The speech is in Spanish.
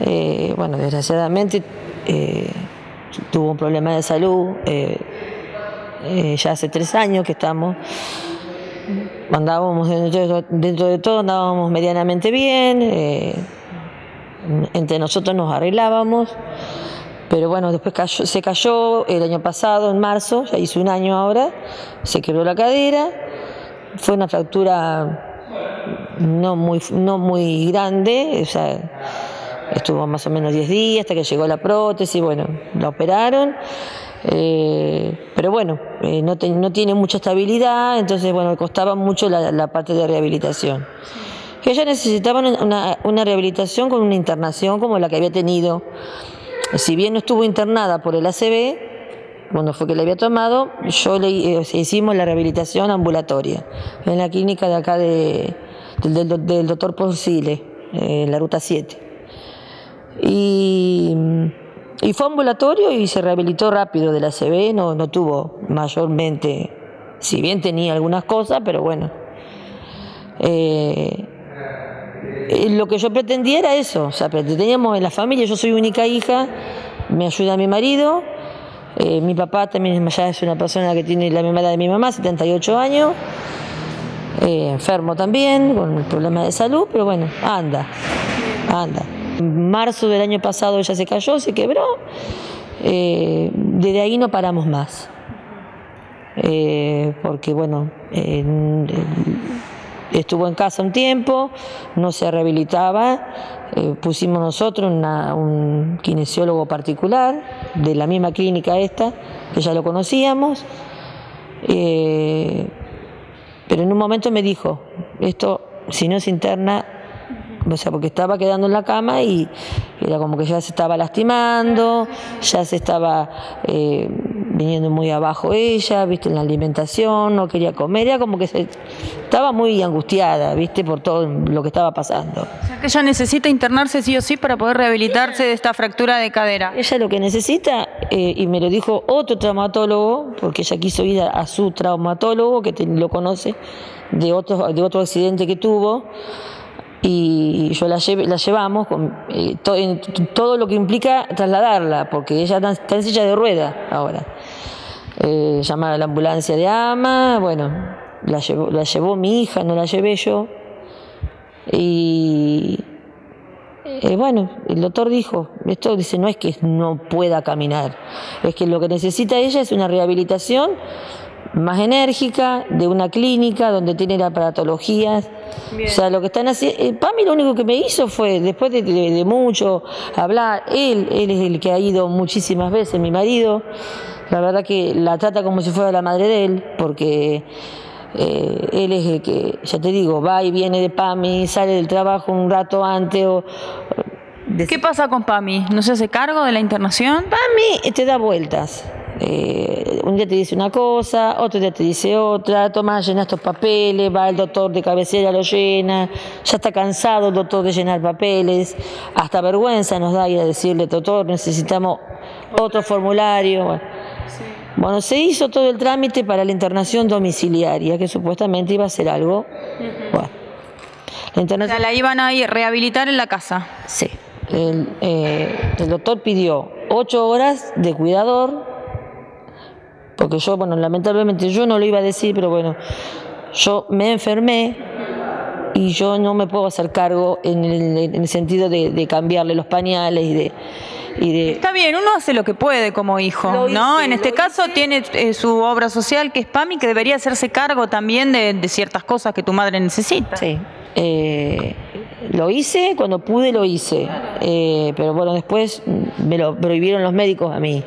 Eh, bueno, desgraciadamente eh, tuvo un problema de salud. eh, ya hace tres años que estamos. Andábamos dentro, de todo, andábamos medianamente bien. entre nosotros nos arreglábamos. Pero bueno, después se cayó el año pasado, en marzo, ya hizo un año ahora, se quebró la cadera. Fue una fractura no muy, no muy grande, o sea, estuvo más o menos 10 días hasta que llegó la prótesis, bueno, la operaron. eh, pero bueno, eh, no, te- no tiene mucha estabilidad, entonces bueno, costaba mucho la, parte de rehabilitación. Ella necesitaba una, una- rehabilitación con una internación como la que había tenido. Si bien no estuvo internada por el ACB, cuando fue que la había tomado, yo le eh, hicimos la rehabilitación ambulatoria en la clínica de acá de, del, del- doctor Poncile, en la ruta 7. Y, y fue ambulatorio y se rehabilitó rápido del ACB, no, no tuvo mayormente, si bien tenía algunas cosas, pero bueno. Eh, eh, lo que yo pretendía era eso, o sea, teníamos en la familia, yo soy única hija, me ayuda mi marido, eh, mi papá también ya es una persona que tiene la misma edad de mi mamá, 78 años, eh, enfermo también, con problemas de salud, pero bueno, anda, anda. Marzo del año pasado ella se cayó, se quebró, eh, desde ahí no paramos más. Eh, porque bueno, en- en- estuvo en casa un tiempo, no se rehabilitaba, eh, pusimos nosotros un kinesiólogo particular de la misma clínica esta, que ya lo conocíamos, pero en un momento me dijo, esto si no se interna, o sea, porque estaba quedando en la cama y era como que ya se estaba lastimando, ya se estaba eh, viniendo muy abajo ella, viste, en la alimentación, no quería comer, era como que se, estaba muy angustiada, viste, por todo lo que estaba pasando. O sea que ella necesita internarse sí o sí para poder rehabilitarse de esta fractura de cadera. Ella lo que necesita, eh, y me lo dijo otro traumatólogo, porque ella quiso ir a, a su traumatólogo, que te- lo conoce, de otro, de otro accidente que tuvo, y yo la, la llevamos con eh, en todo lo que implica trasladarla, porque ella está- en silla de rueda ahora. Eh, llamar a la ambulancia de AMA, bueno, la llevó, la mi hija, no la llevé yo. Y eh, bueno, el doctor dijo, esto dice, no es que no pueda caminar, es que lo que necesita ella es una rehabilitación más enérgica, de una clínica donde tiene aparatologías. O sea, lo que están haciendo, Pami lo único que me hizo fue, después de, de- de mucho hablar, él, él es el que ha ido muchísimas veces, mi marido, la verdad que la trata como si fuera la madre de él, porque eh, él es el que, ya te digo, va y viene de PAMI, sale del trabajo un rato antes o... de- ¿Qué pasa con Pami? ¿No se hace cargo de la internación? PAMI te da vueltas. Eh, un día te dice una cosa, otro día te dice otra, toma, llena estos papeles, va el doctor de cabecera, lo llena, ya está cansado el doctor de llenar papeles, hasta vergüenza nos da ir a decirle, doctor, necesitamos otro formulario. Bueno. Bueno, se hizo todo el trámite para la internación domiciliaria, que supuestamente iba a ser algo. Bueno, la O internación. sea, la iban a ir rehabilitar en la casa. Sí. El, eh, el doctor pidió ocho horas de cuidador, porque yo, bueno, lamentablemente yo no lo iba a decir, pero bueno, yo me enfermé y yo no me puedo hacer cargo en el, en el sentido de, de cambiarle los pañales y de... Y de Está bien, uno hace lo que puede como hijo, ¿no? en este caso tiene eh, su obra social que es PAMI, que debería hacerse cargo también de, de ciertas cosas que tu madre necesita. Sí. Eh, lo hice, cuando pude lo hice. Eh, pero bueno, después me lo prohibieron los médicos a mí.